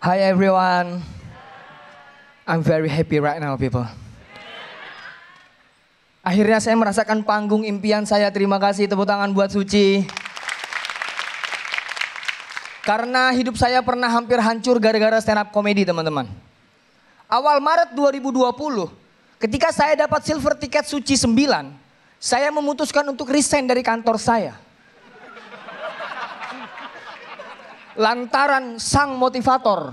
Hi everyone. I'm very happy right now people. Akhirnya saya merasakan panggung impian saya. Terima kasih tepuk tangan buat Suci. Karena hidup saya pernah hampir hancur gara-gara stand up comedy teman-teman. Awal Maret 2020, ketika saya dapat silver tiket Suci 9, saya memutuskan untuk resign dari kantor saya. Lantaran sang motivator,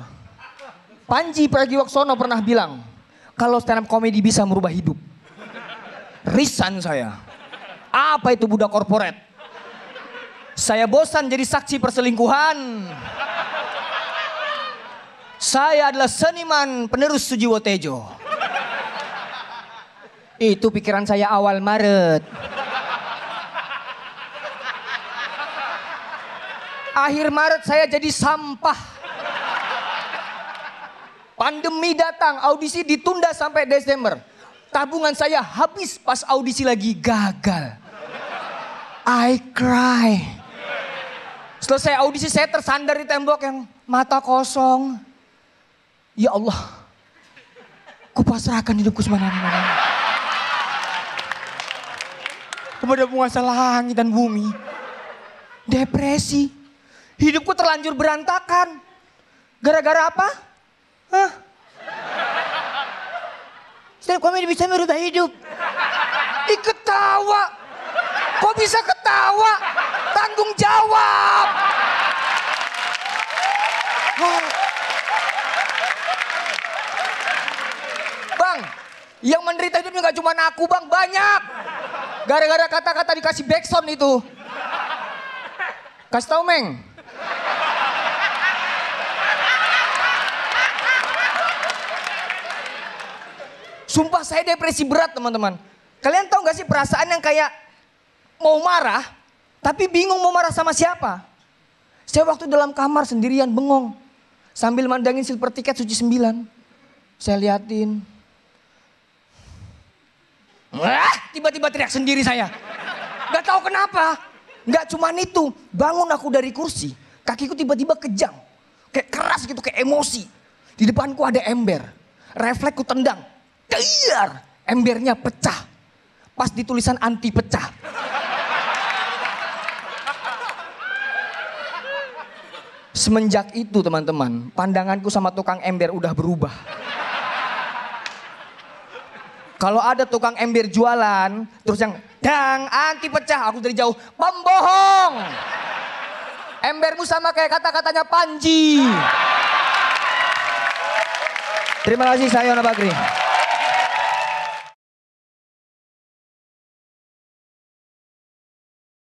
Panji Pragiwaksono pernah bilang, kalau stand up comedy bisa merubah hidup. Resign saya. Apa itu budak korporat? Saya bosan jadi saksi perselingkuhan. Saya adalah seniman penerus Sujiwo Tejo. Itu pikiran saya awal Maret. Akhir Maret saya jadi sampah. Pandemi datang, audisi ditunda sampai Desember tabungan saya habis pas audisi lagi gagal. I cry. Selesai audisi saya tersandar di tembok yang mata kosong. Ya Allah, kupasrahkan hidupku semana-mana. Kepada penguasa langit dan bumi. Depresi. Hidupku terlanjur berantakan. Gara-gara apa? Hah? Stand comedy bisa merubah hidup. Diketawa. Kok bisa ketawa? Tanggung jawab. Bang, yang menderita hidupnya gak cuma aku bang, banyak. Gara-gara kata-kata dikasih backsound itu. Kasih tau Meng. Sumpah saya depresi berat teman-teman. Kalian tahu gak sih perasaan yang kayak mau marah, tapi bingung mau marah sama siapa? Saya waktu dalam kamar sendirian bengong. Sambil mandangin silver tiket suci sembilan. Saya liatin. Wah, tiba-tiba teriak sendiri saya. Gak tahu kenapa. Gak cuma itu, bangun aku dari kursi. Kakiku tiba-tiba kejang. Kayak keras gitu, kayak emosi. Di depanku ada ember. Refleksku tendang Tiar, embernya pecah. Pas di tulisan anti pecah. Semenjak itu teman-teman, pandanganku sama tukang ember udah berubah. Kalau ada tukang ember jualan, terus yang dang anti pecah, aku dari jauh, pembohong. Embermu sama kayak kata-katanya Panji. Terima kasih saya Bagri.